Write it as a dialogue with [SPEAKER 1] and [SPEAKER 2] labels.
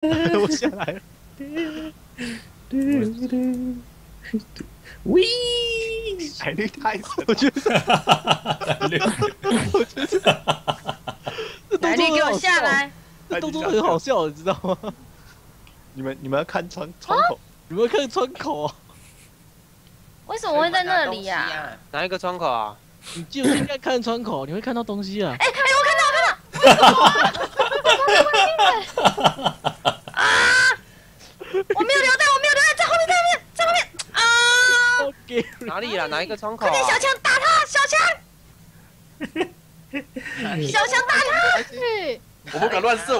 [SPEAKER 1] 我下来了。
[SPEAKER 2] 喂，
[SPEAKER 1] 海绿太神，我觉得
[SPEAKER 3] 来，你给我下来！
[SPEAKER 1] 这动作很好笑，你知道吗？你们你们要看窗窗口，你们要看窗口啊！
[SPEAKER 3] 为什么会在那里呀？
[SPEAKER 4] 哪一个窗口啊？
[SPEAKER 1] 你就应该看窗口，你会看到东西啊！
[SPEAKER 3] 哎哎，我看到我看到！我没有留在，我没有留在，在后面，在后面，在后面啊！
[SPEAKER 4] 哪里啦？哪一个窗口？
[SPEAKER 3] 快点，小强打他，小强！小强打他！
[SPEAKER 5] 我不敢乱射。